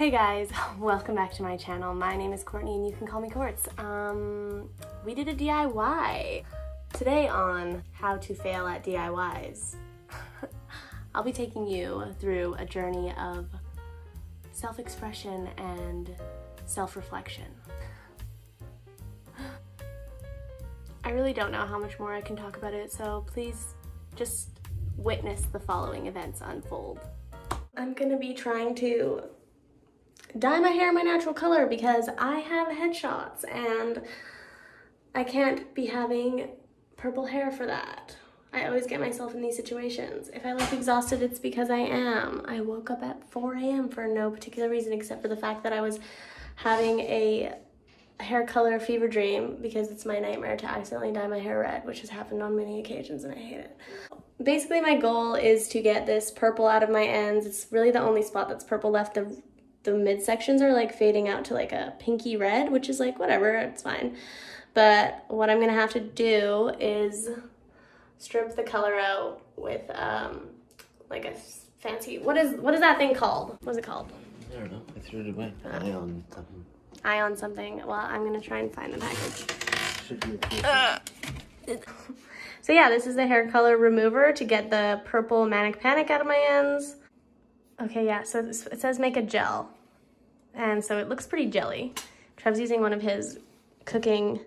Hey guys, welcome back to my channel. My name is Courtney and you can call me Courts. Um, we did a DIY. Today on how to fail at DIYs, I'll be taking you through a journey of self-expression and self-reflection. I really don't know how much more I can talk about it, so please just witness the following events unfold. I'm gonna be trying to dye my hair my natural color because I have headshots and I can't be having purple hair for that. I always get myself in these situations. If I look exhausted, it's because I am. I woke up at 4 a.m. for no particular reason except for the fact that I was having a hair color fever dream because it's my nightmare to accidentally dye my hair red, which has happened on many occasions and I hate it. Basically, my goal is to get this purple out of my ends. It's really the only spot that's purple left. The, the midsections are like fading out to like a pinky red, which is like whatever, it's fine. But what I'm gonna have to do is strip the color out with um, like a fancy, what is, what is that thing called? What is it called? I don't know. I threw it away. Ion something. Ion something. Well, I'm gonna try and find the package. A So yeah, this is the hair color remover to get the purple Manic Panic out of my ends. Okay, yeah, so it says make a gel. And so it looks pretty jelly. Trev's using one of his cooking,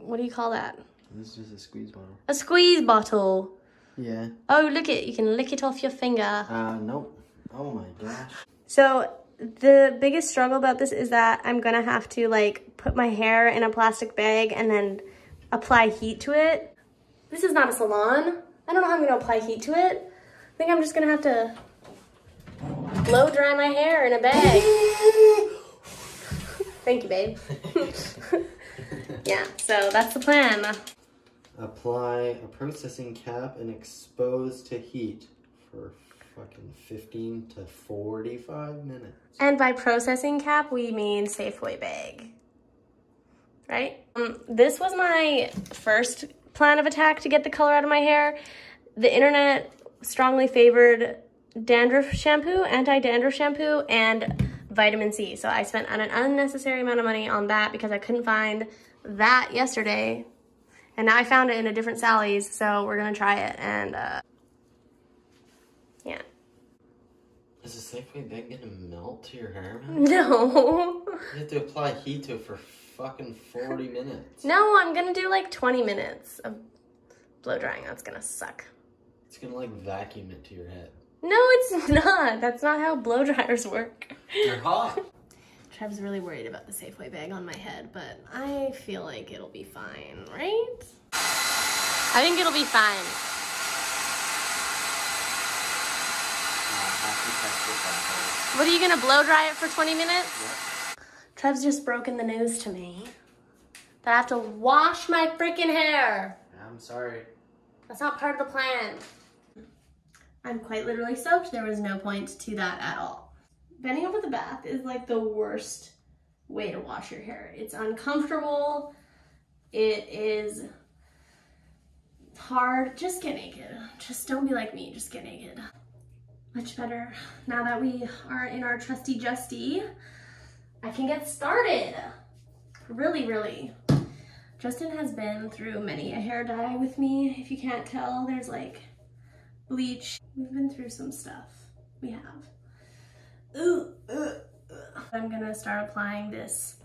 what do you call that? This is just a squeeze bottle. A squeeze bottle. Yeah. Oh, look it, you can lick it off your finger. Uh, nope. Oh my gosh. So the biggest struggle about this is that I'm gonna have to like put my hair in a plastic bag and then apply heat to it. This is not a salon. I don't know how I'm gonna apply heat to it. I think I'm just gonna have to blow dry my hair in a bag. Thank you, babe. yeah, so that's the plan. Apply a processing cap and expose to heat for fucking 15 to 45 minutes. And by processing cap, we mean Safeway bag. Right? Um, this was my first plan of attack to get the color out of my hair. The internet strongly favored dandruff shampoo, anti-dandruff shampoo, and vitamin C. So I spent an unnecessary amount of money on that because I couldn't find that yesterday. And now I found it in a different Sally's, so we're gonna try it. And uh, yeah. Is the Safeway bag gonna melt to your hair, man? No. You have to apply heat to it for fucking 40 minutes. No, I'm gonna do like 20 minutes of blow drying. That's gonna suck. It's gonna like vacuum it to your head. No, it's not. That's not how blow dryers work. You're hot. Trev's really worried about the Safeway bag on my head, but I feel like it'll be fine, right? I think it'll be fine. What are you gonna blow dry it for 20 minutes? Trev's just broken the news to me that I have to wash my freaking hair. I'm sorry. That's not part of the plan. I'm quite literally soaked. There was no point to that at all. Bending over the bath is like the worst way to wash your hair. It's uncomfortable. It is hard. Just get naked. Just don't be like me. Just get naked. Much better. Now that we are in our trusty Justy, I can get started. Really, really. Justin has been through many a hair dye with me. If you can't tell, there's like bleach. We've been through some stuff. We have. Ooh, uh, uh. I'm gonna start applying this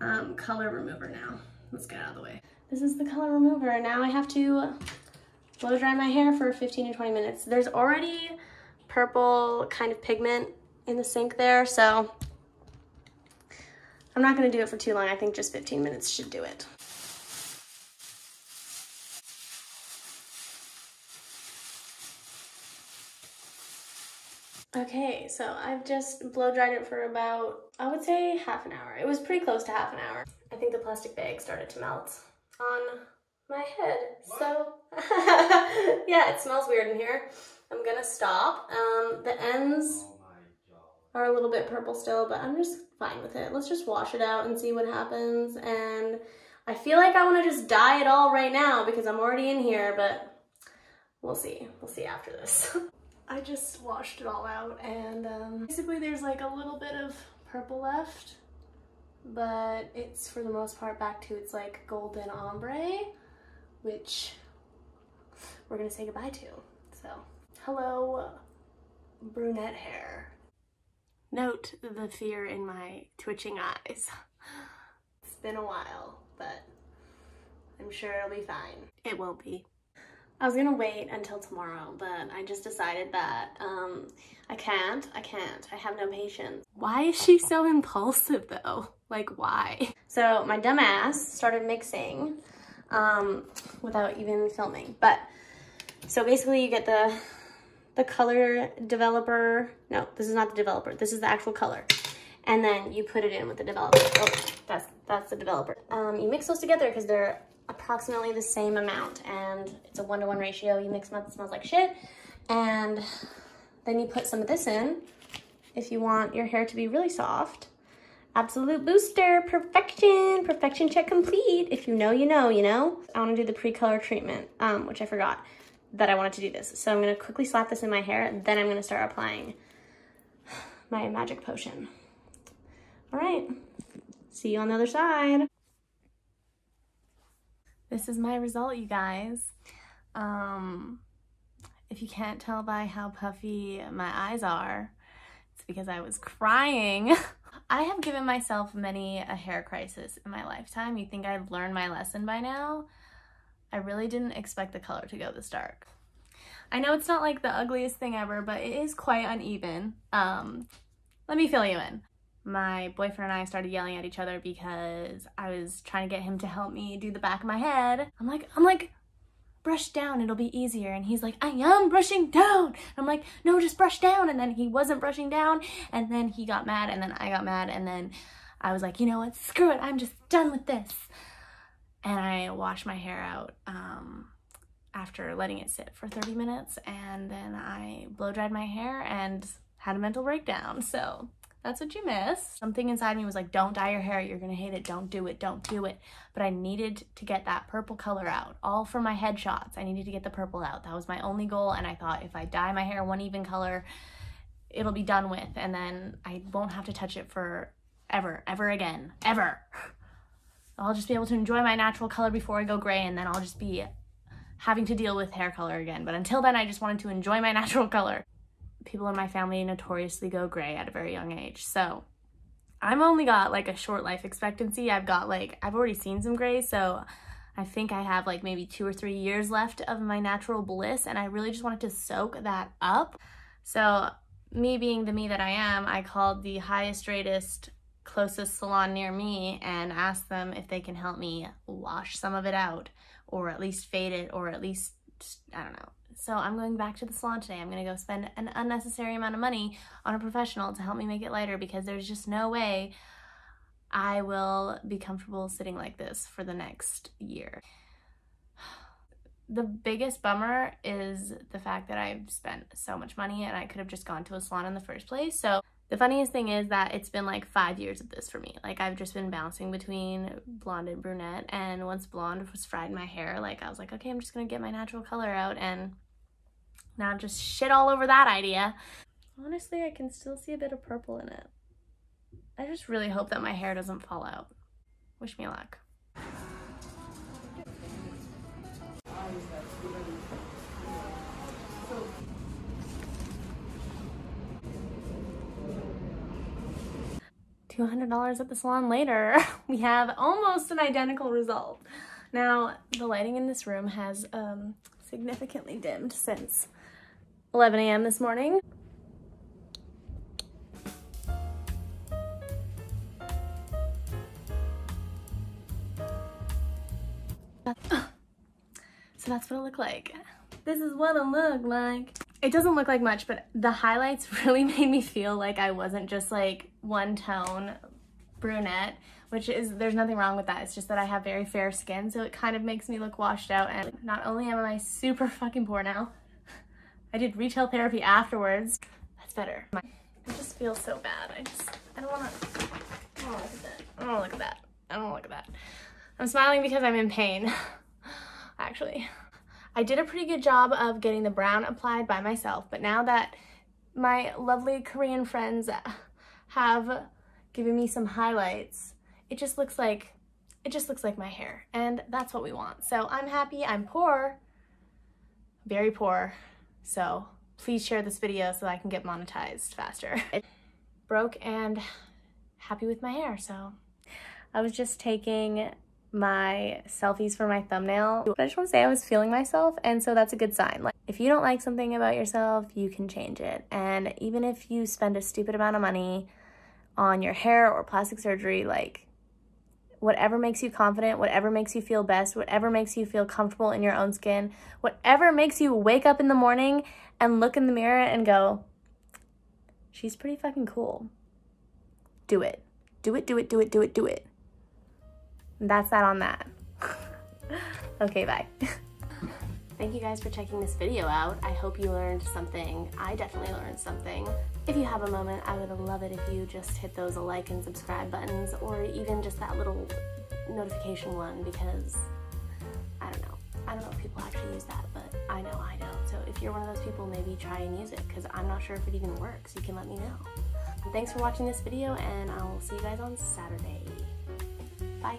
um, color remover now. Let's get out of the way. This is the color remover. Now I have to blow dry my hair for 15 to 20 minutes. There's already purple kind of pigment in the sink there, so I'm not gonna do it for too long. I think just 15 minutes should do it. Okay, so I've just blow dried it for about, I would say half an hour. It was pretty close to half an hour. I think the plastic bag started to melt on my head. What? So, yeah, it smells weird in here. I'm gonna stop. Um, the ends are a little bit purple still, but I'm just fine with it. Let's just wash it out and see what happens. And I feel like I wanna just dye it all right now because I'm already in here, but we'll see. We'll see after this. I just washed it all out and um, basically there's like a little bit of purple left, but it's for the most part back to its like golden ombre, which we're gonna say goodbye to. So, hello brunette hair. Note the fear in my twitching eyes. It's been a while, but I'm sure it'll be fine. It won't be. I was gonna wait until tomorrow, but I just decided that um, I can't, I can't, I have no patience. Why is she so impulsive though? Like why? So my dumb ass started mixing um, without even filming. But, so basically you get the, the color developer, no, this is not the developer, this is the actual color. And then you put it in with the developer. Oh, that's, that's the developer. Um, you mix those together because they're approximately the same amount and it's a one-to-one -one ratio. You mix them up, it smells like shit. And then you put some of this in if you want your hair to be really soft. Absolute booster, perfection, perfection check complete. If you know, you know, you know. I wanna do the pre-color treatment, um, which I forgot that I wanted to do this. So I'm gonna quickly slap this in my hair, then I'm gonna start applying my magic potion. All right, see you on the other side. This is my result, you guys. Um, if you can't tell by how puffy my eyes are, it's because I was crying. I have given myself many a hair crisis in my lifetime. You think I'd learned my lesson by now? I really didn't expect the color to go this dark. I know it's not like the ugliest thing ever, but it is quite uneven. Um, let me fill you in my boyfriend and I started yelling at each other because I was trying to get him to help me do the back of my head. I'm like, I'm like, brush down, it'll be easier. And he's like, I am brushing down. I'm like, no, just brush down. And then he wasn't brushing down. And then he got mad and then I got mad. And then I was like, you know what, screw it, I'm just done with this. And I washed my hair out um, after letting it sit for 30 minutes. And then I blow dried my hair and had a mental breakdown. So that's what you missed. Something inside me was like, don't dye your hair. You're going to hate it. Don't do it. Don't do it. But I needed to get that purple color out. All for my headshots. I needed to get the purple out. That was my only goal. And I thought if I dye my hair one even color, it'll be done with. And then I won't have to touch it for ever, ever again, ever. I'll just be able to enjoy my natural color before I go gray and then I'll just be having to deal with hair color again. But until then, I just wanted to enjoy my natural color people in my family notoriously go gray at a very young age. So I've only got like a short life expectancy. I've got like, I've already seen some gray. So I think I have like maybe two or three years left of my natural bliss. And I really just wanted to soak that up. So me being the me that I am, I called the highest ratest closest salon near me and asked them if they can help me wash some of it out or at least fade it or at least, I don't know, so I'm going back to the salon today. I'm going to go spend an unnecessary amount of money on a professional to help me make it lighter because there's just no way I will be comfortable sitting like this for the next year. The biggest bummer is the fact that I've spent so much money and I could have just gone to a salon in the first place. So the funniest thing is that it's been like five years of this for me. Like I've just been bouncing between blonde and brunette and once blonde was fried in my hair, like I was like, okay, I'm just gonna get my natural color out and now just shit all over that idea. Honestly, I can still see a bit of purple in it. I just really hope that my hair doesn't fall out. Wish me luck. $200 at the salon later, we have almost an identical result. Now, the lighting in this room has um, significantly dimmed since 11 a.m. this morning. So that's what it looked like. This is what it looked like. It doesn't look like much, but the highlights really made me feel like I wasn't just like one tone brunette, which is, there's nothing wrong with that. It's just that I have very fair skin, so it kind of makes me look washed out. And not only am I super fucking poor now, I did retail therapy afterwards. That's better. I just feel so bad. I just, I don't wanna, I don't wanna look at that. I don't wanna look at that. I don't wanna look at that. I'm smiling because I'm in pain, actually. I did a pretty good job of getting the brown applied by myself, but now that my lovely Korean friends have given me some highlights, it just looks like, it just looks like my hair, and that's what we want. So I'm happy, I'm poor, very poor, so please share this video so I can get monetized faster. Broke and happy with my hair, so I was just taking my selfies for my thumbnail. But I just want to say I was feeling myself and so that's a good sign. Like if you don't like something about yourself, you can change it. And even if you spend a stupid amount of money on your hair or plastic surgery, like whatever makes you confident, whatever makes you feel best, whatever makes you feel comfortable in your own skin, whatever makes you wake up in the morning and look in the mirror and go, she's pretty fucking cool. Do it. Do it, do it, do it, do it, do it. That's that on that. okay, bye. Thank you guys for checking this video out. I hope you learned something. I definitely learned something. If you have a moment, I would love it if you just hit those like and subscribe buttons or even just that little notification one because I don't know. I don't know if people actually use that, but I know I don't. So if you're one of those people, maybe try and use it because I'm not sure if it even works. You can let me know. Thanks for watching this video and I'll see you guys on Saturday. Bye.